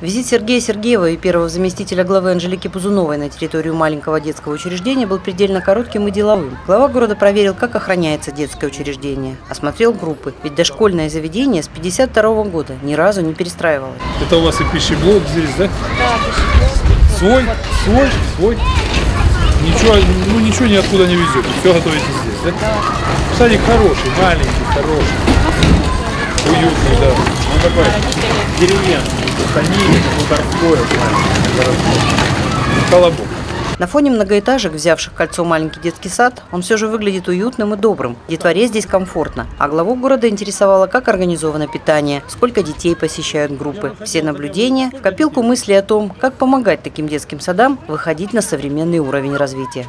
Визит Сергея Сергеева и первого заместителя главы Анжелики Пузуновой на территорию маленького детского учреждения был предельно коротким и деловым. Глава города проверил, как охраняется детское учреждение, осмотрел группы, ведь дошкольное заведение с 52 года ни разу не перестраивалось. Это у вас и пищеблок здесь, да? Да, пищеблок. Свой? Свой? Свой? Ничего, ну ничего ниоткуда не везет. Все готовите здесь, да? Да. Садик хороший, маленький, хороший. Уютный, да. Ну такой деревенский. Станине, хуторское, колобок. На фоне многоэтажек, взявших кольцо маленький детский сад, он все же выглядит уютным и добрым. Детворе здесь комфортно. А главу города интересовало, как организовано питание, сколько детей посещают группы. Все наблюдения в копилку мысли о том, как помогать таким детским садам выходить на современный уровень развития.